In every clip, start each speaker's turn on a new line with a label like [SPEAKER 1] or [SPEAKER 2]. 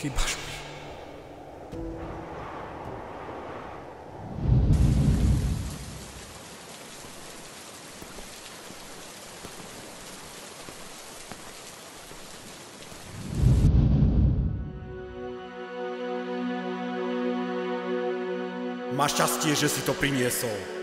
[SPEAKER 1] chýbaš.
[SPEAKER 2] Máš šťastie, že si to priniesol.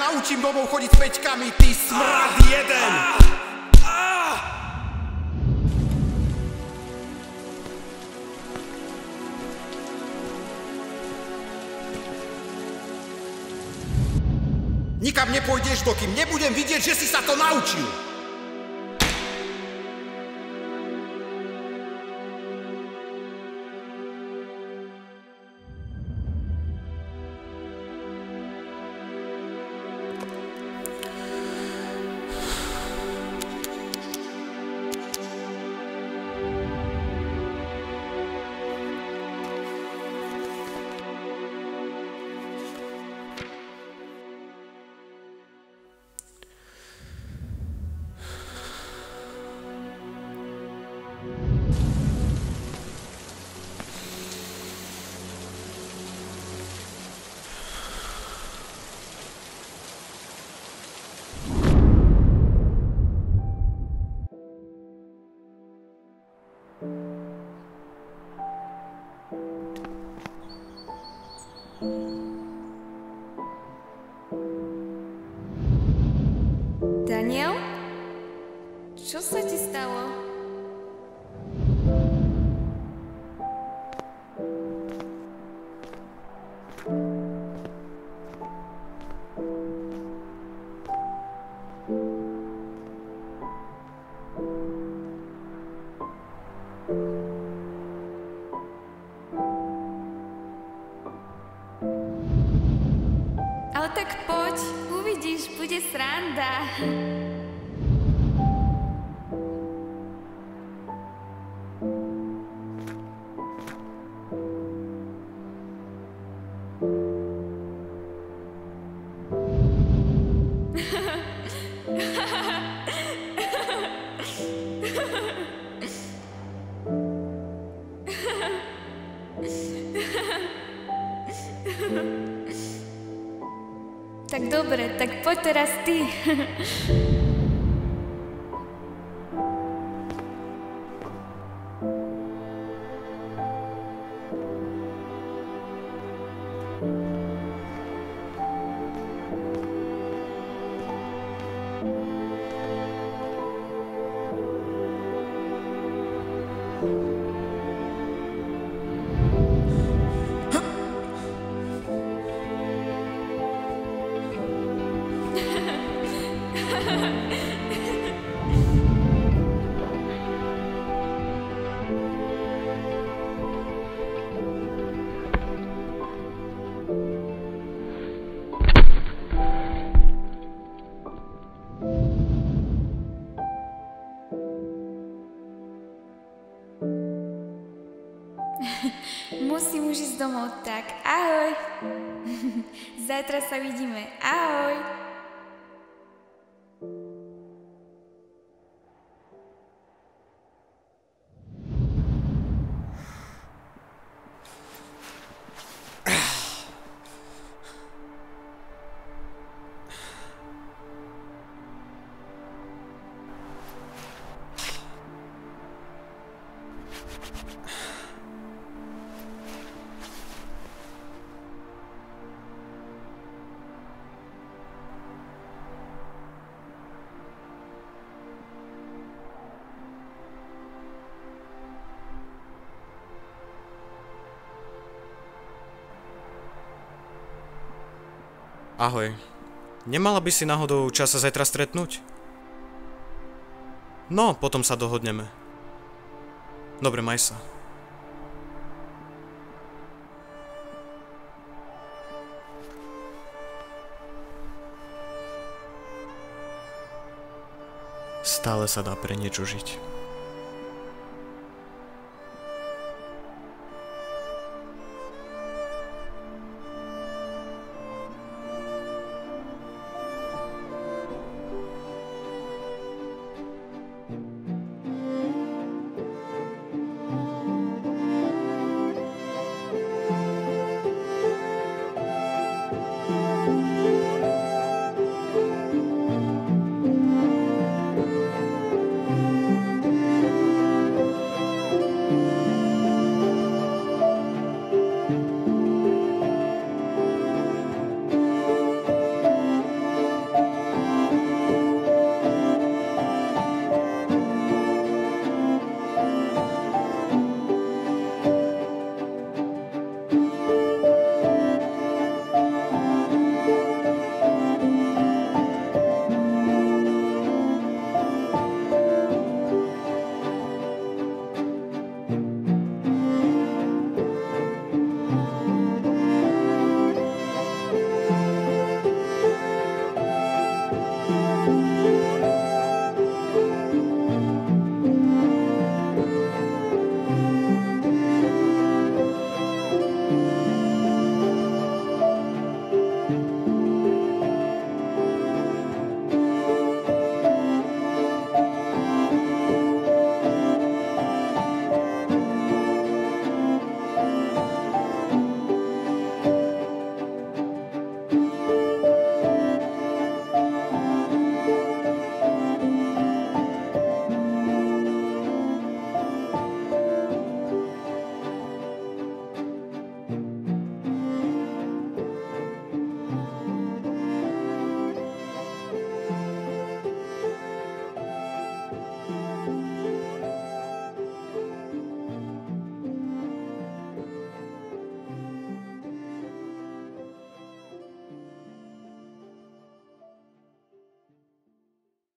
[SPEAKER 2] Naučím domov chodiť s peťkami, ty smrad jeden! Nikam nepôjdeš, dokým nebudem vidieť, že si sa to naučil.
[SPEAKER 3] Daniel? Co się ci stało? Dobre, tak poď teraz ty. Musím už ísť domov, tak ahoj. Zajtra sa vidíme, ahoj.
[SPEAKER 1] Ahoj. Nemala by si náhodou čas sa zajtra stretnúť? No, potom sa dohodneme. Dobre, maj sa. Stále sa dá pre niečo žiť.